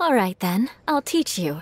All right then, I'll teach you.